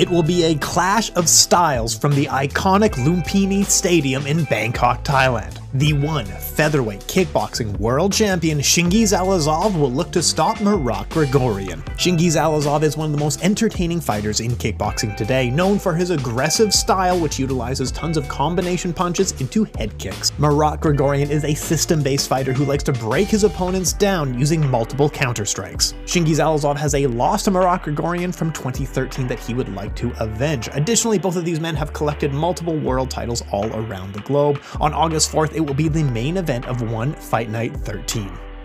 It will be a clash of styles from the iconic Lumpini Stadium in Bangkok, Thailand. The one featherweight kickboxing world champion Chingiz Allazov will look to stop Marat Grigorian. Chingiz Allazov is one of the most entertaining fighters in kickboxing today, known for his aggressive style which utilizes tons of combination punches into head kicks. Marat Grigorian is a system-based fighter who likes to break his opponents down using multiple counter strikes. Chingiz Allazov has a loss to Marat Grigorian from 2013 that he would like to avenge. Additionally, both of these men have collected multiple world titles all around the globe. On August 4th, it will be the main event of One Fight Night 13.